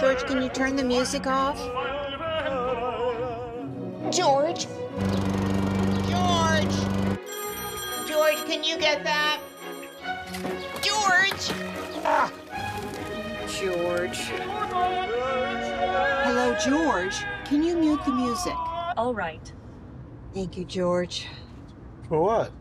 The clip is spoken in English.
George, can you turn the music off? George? George! George, can you get that? George! Ah. George. Hello, George. Can you mute the music? All right. Thank you, George. For what?